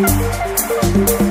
Música